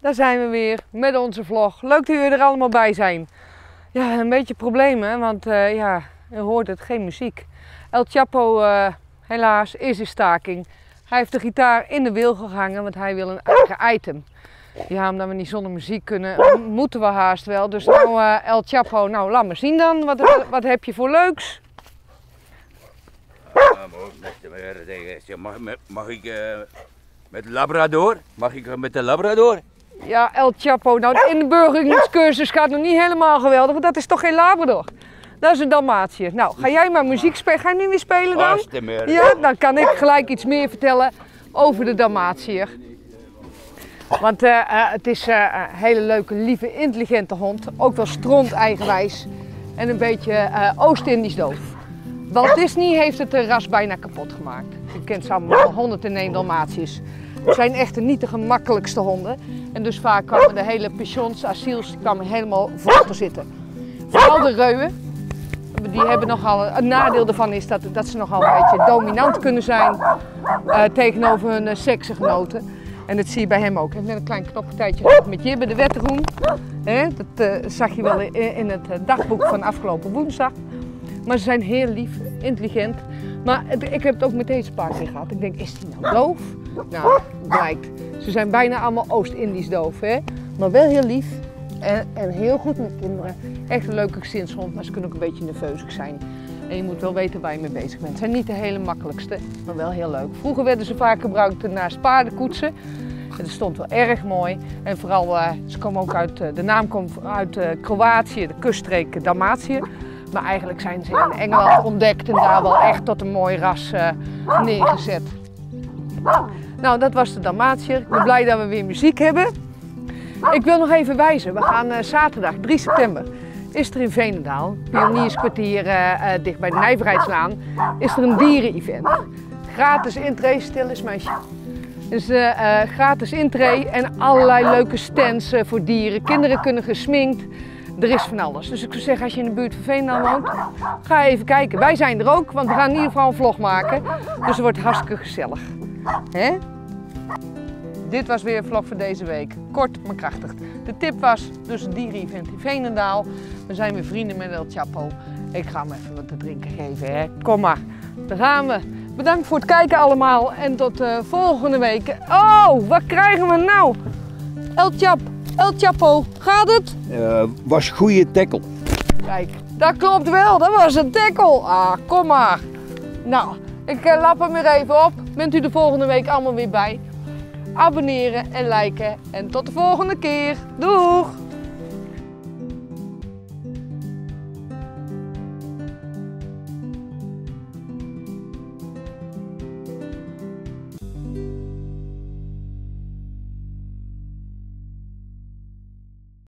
Daar zijn we weer met onze vlog. Leuk dat jullie er allemaal bij zijn. Ja, een beetje problemen, want uh, ja, je hoort het, geen muziek. El Chapo, uh, helaas, is in staking. Hij heeft de gitaar in de wiel gehangen, want hij wil een eigen item. Ja, omdat we niet zonder muziek kunnen, moeten we haast wel. Dus nou, uh, El Chapo, nou laat me zien dan. Wat, wat heb je voor leuks? Mag, mag ik uh, met Labrador? Mag ik met de Labrador? Ja, El Chapo, nou de inburgeringscursus gaat nog niet helemaal geweldig, want dat is toch geen Labrador? Dat is een Dalmatiër. Nou, ga jij maar muziek spelen? Ga je nu weer spelen dan? Ja, dan kan ik gelijk iets meer vertellen over de Dalmatiër. Want uh, uh, het is uh, een hele leuke, lieve, intelligente hond. Ook wel stront eigenwijs. En een beetje Oost-Indisch doof. Walt Disney heeft het ras bijna kapot gemaakt. Je kent ze allemaal, 101 Dalmatiërs. Het zijn echt niet de gemakkelijkste honden. En dus vaak kwamen de hele pensions, asiels, kwamen helemaal vol te zitten. Vooral de reuwen. Die hebben nogal, een nadeel daarvan is dat, dat ze nogal een beetje dominant kunnen zijn tegenover hun uh. En dat zie je bij hem ook. Hij heeft net een klein knoppartijtje gehad met Jibbe de Wettergroen. Dat uh, zag je wel in, het dagboek van afgelopen woensdag. Maar ze zijn heel lief, intelligent. Maar ik heb het ook met deze paard weer gehad. Ik denk, is die nou doof? Nou, blijkt. Ze zijn bijna allemaal Oost-Indisch doof, hè? maar wel heel lief en, en, heel goed met kinderen. Echt een leuke gezinshond, maar ze kunnen ook een beetje nerveus zijn. En je moet wel weten waar je mee bezig bent. Ze zijn niet de hele makkelijkste, maar wel heel leuk. Vroeger werden ze vaak gebruikt naast paardenkoetsen. En dat stond wel erg mooi. En vooral, uh, ze komen ook uit, uh, de naam komt uit uh, Kroatië, de kuststreek Dalmatië. Maar eigenlijk zijn ze in Engeland ontdekt en daar wel echt tot een mooi ras neergezet. Nou, dat was de Dalmatiër. Ik ben blij dat we weer muziek hebben. Ik wil nog even wijzen, we gaan zaterdag 3 september is er in Veenendaal, Pionierskwartier uh, uh, dicht bij de Nijverheidslaan, is er een dieren-event. Gratis intree, stil is meisje. Dus gratis intree en allerlei leuke stands voor dieren. Kinderen kunnen gesminkt, er is van alles. Dus ik zou zeggen, als je in de buurt van Veenendaal woont, ga even kijken. Wij zijn er ook, want we gaan in ieder geval een vlog maken. Dus het wordt hartstikke gezellig. Hè? Dit was weer een vlog voor deze week. Kort maar krachtig. De tip was dus een dierenevent in Veenendaal. We zijn weer vrienden met El Chapo. Ik ga hem even wat te drinken geven. Hè. Kom maar, daar gaan we. Bedankt voor het kijken allemaal en tot uh, volgende week. Oh, wat krijgen we nou? El Chap, El Chapo, gaat het? Uh, was goede tackle. Kijk, dat klopt wel. Dat was een tackle. Ah, kom maar. Nou, ik uh, lap hem weer even op. Bent u de volgende week allemaal weer bij? Abonneren en liken. En tot de volgende keer. Doeg!